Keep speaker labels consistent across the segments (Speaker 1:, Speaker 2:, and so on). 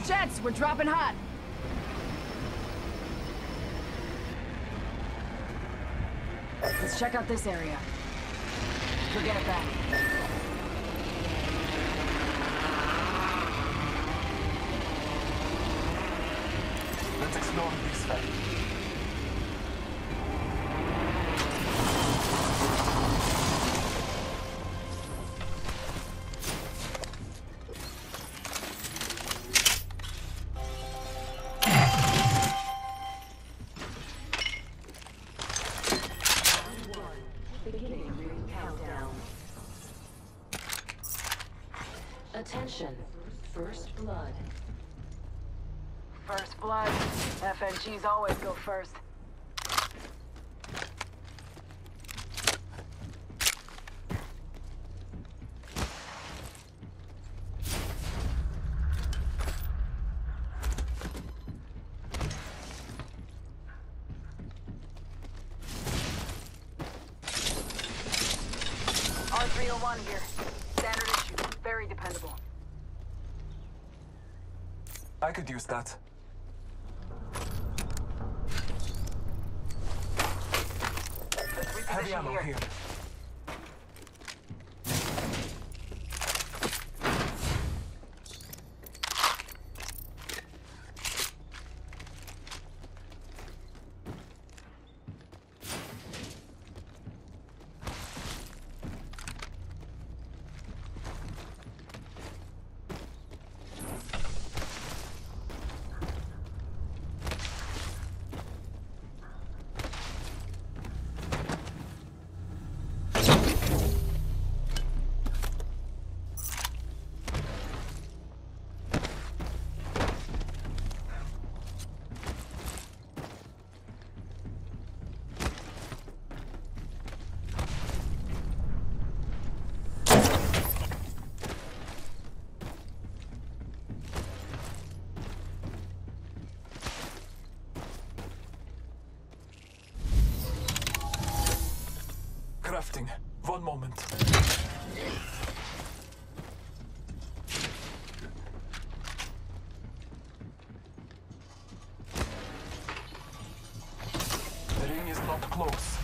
Speaker 1: The jets, we're dropping hot. Let's check out this area. Forget it back.
Speaker 2: Let's explore this way.
Speaker 1: FNGs always go first. R301 here. Standard issue. Very dependable.
Speaker 2: I could use that.
Speaker 1: Let's
Speaker 2: Heavy
Speaker 1: reposition
Speaker 2: ammo
Speaker 1: here.
Speaker 2: Crafting. One moment. The ring is not close.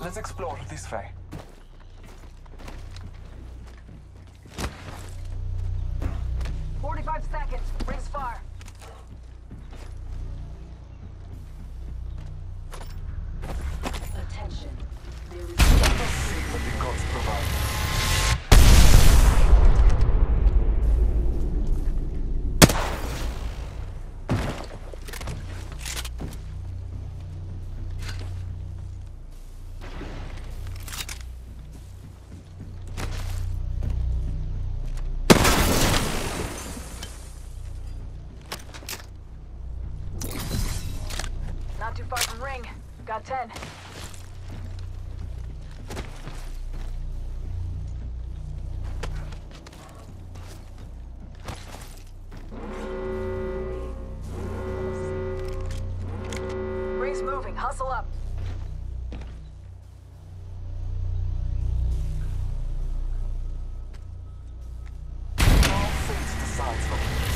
Speaker 2: Let's explore this way.
Speaker 1: Forty-five seconds. Rings far. Got ten. Ring's moving. Hustle up.
Speaker 2: All fate decides for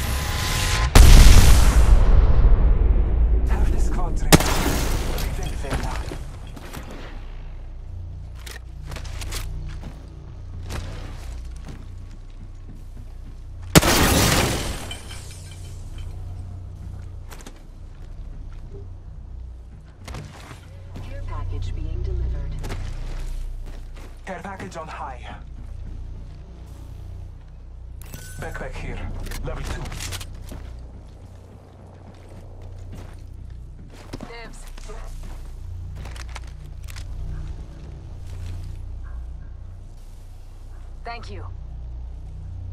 Speaker 1: Thank you.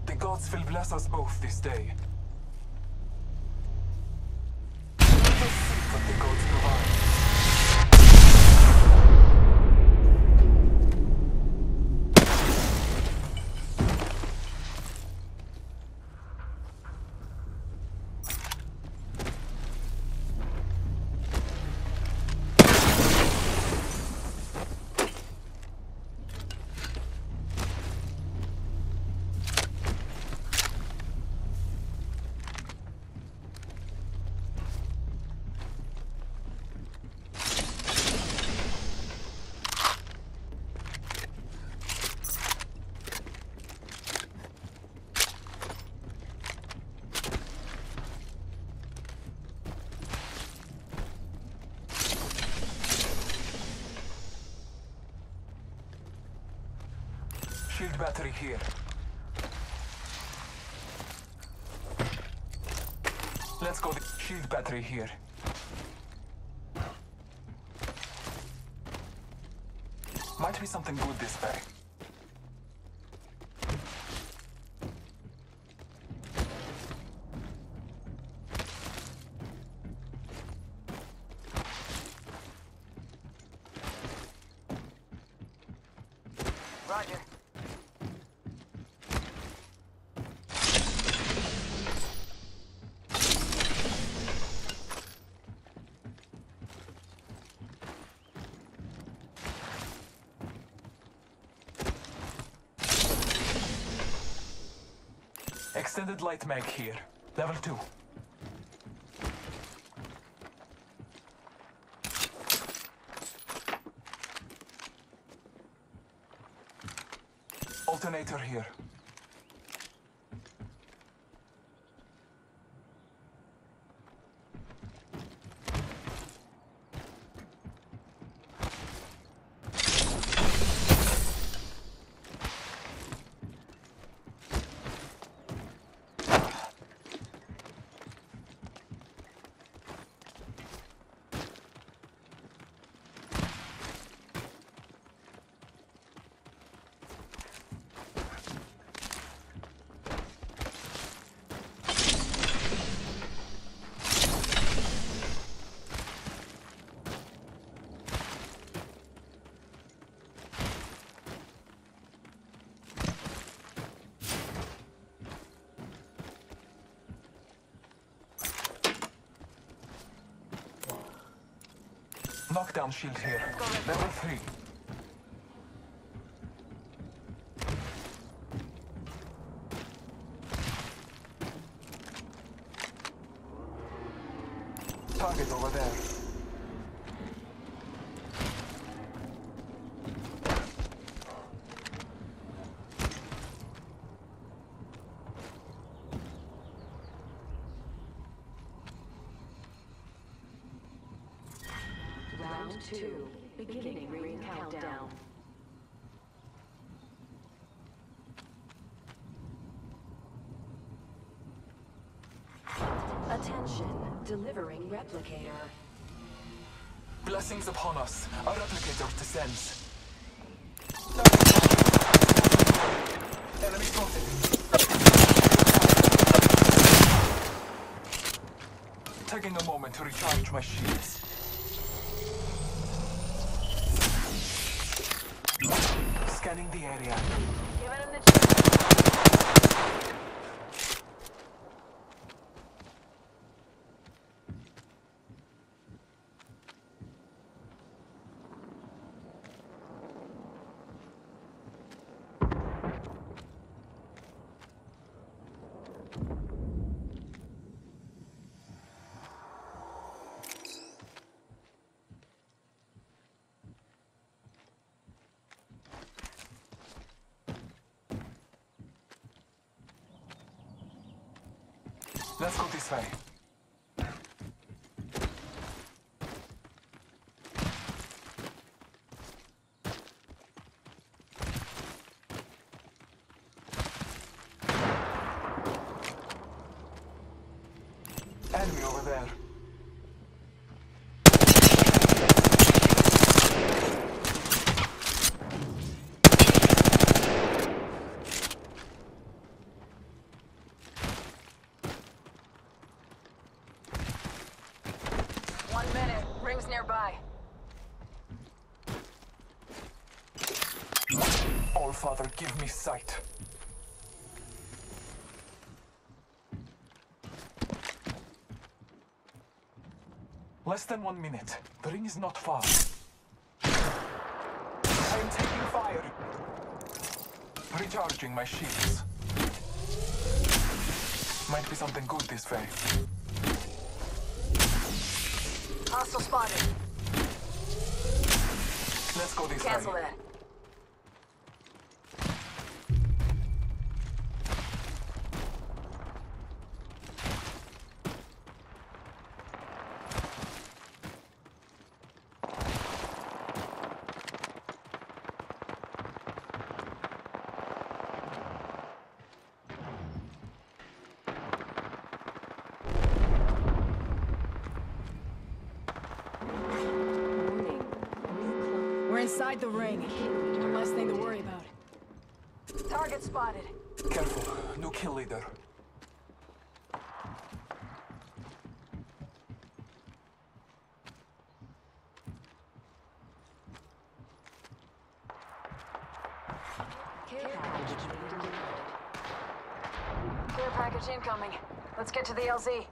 Speaker 2: The gods will bless us both this day. Shield battery here. Let's go. Shield battery here. Might be something good this way.
Speaker 1: Roger.
Speaker 2: Extended light mag here. Level 2. Alternator here. Knockdown shield here. Level 3. Target over there.
Speaker 1: Round two. Beginning ring countdown. Attention. Delivering replicator.
Speaker 2: Blessings upon us. A replicator descends. Enemy spotted. Taking a moment to recharge my shields. Scanning the area. Let's go this way. Enemy over there. Father, give me sight. Less than one minute. The ring is not far. I am taking fire. Recharging my shields. Might be something good this way.
Speaker 1: Hostile spotted.
Speaker 2: Let's go this
Speaker 1: Cancel
Speaker 2: way.
Speaker 1: that. The ring. One less thing to worry about. Target spotted.
Speaker 2: Careful, new kill leader.
Speaker 1: Care package incoming. Let's get to the LZ.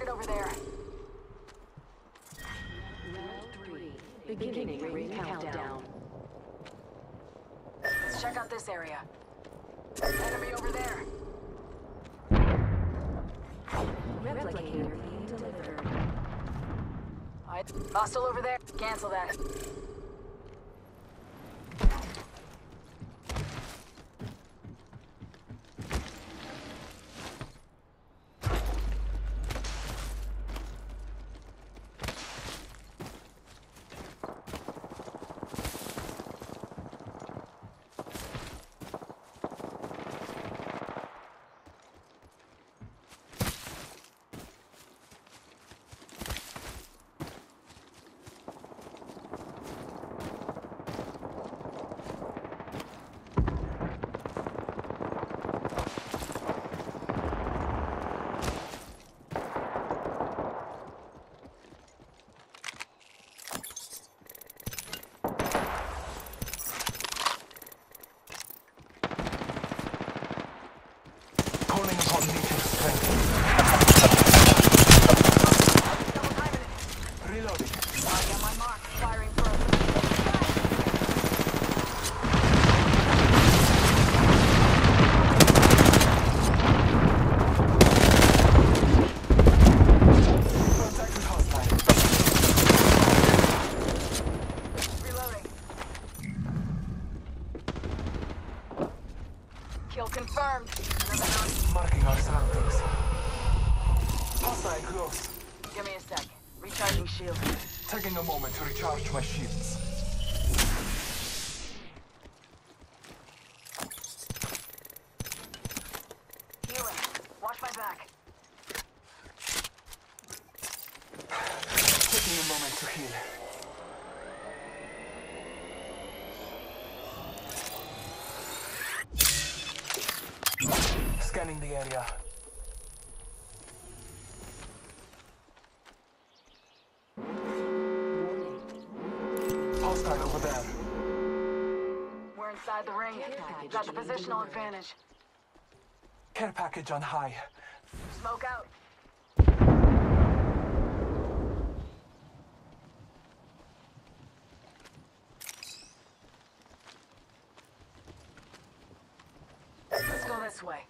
Speaker 1: Target over there.
Speaker 3: Beginning ring countdown.
Speaker 1: Let's check out this area. Enemy over there.
Speaker 3: Replicator being delivered.
Speaker 1: Hostile over there. Cancel that.
Speaker 2: Calling upon native strength.
Speaker 1: Double timing it.
Speaker 2: Reloading.
Speaker 1: I got my mark. Firing further.
Speaker 2: Contact with hostile.
Speaker 1: Reloading. Kill
Speaker 2: Marking our surroundings. Hostile close.
Speaker 1: give me a sec. Recharging shield.
Speaker 2: Taking a moment to recharge my shields.
Speaker 1: Healing. Watch my back.
Speaker 2: Taking a moment to heal. Scanning the area. Hostile over there.
Speaker 1: We're inside the ring. Got the positional advantage.
Speaker 2: Care package on high.
Speaker 1: Smoke out. Let's go this way.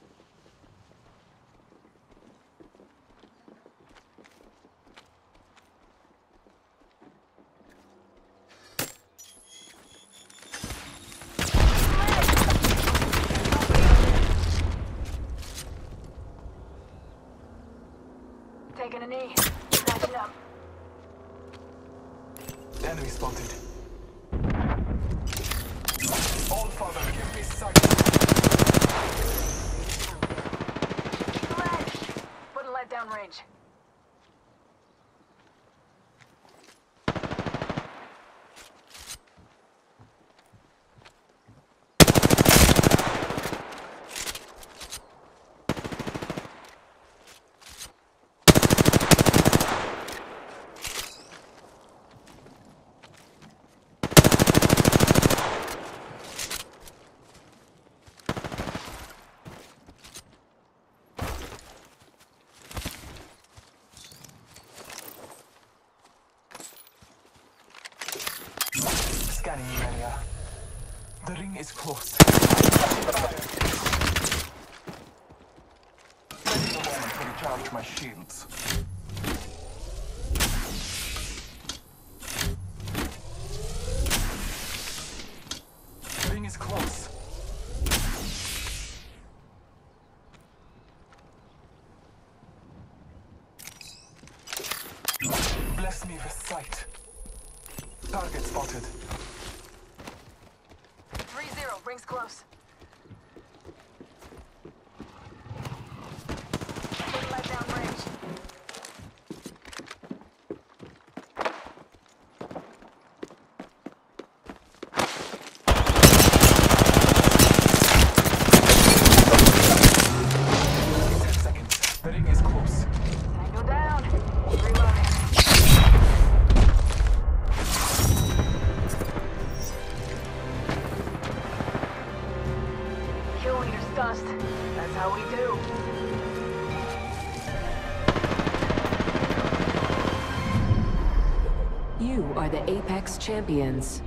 Speaker 1: Taking a knee. Patching up.
Speaker 2: Enemy spotted. Allfather, give me sight.
Speaker 1: Ledge.
Speaker 2: Scanning the area. The ring is close. Taking a moment to recharge my shields. The ring is close. Bless me with sight. Target spotted.
Speaker 1: 3-0, rings close. That's how we do.
Speaker 3: You are the Apex Champions.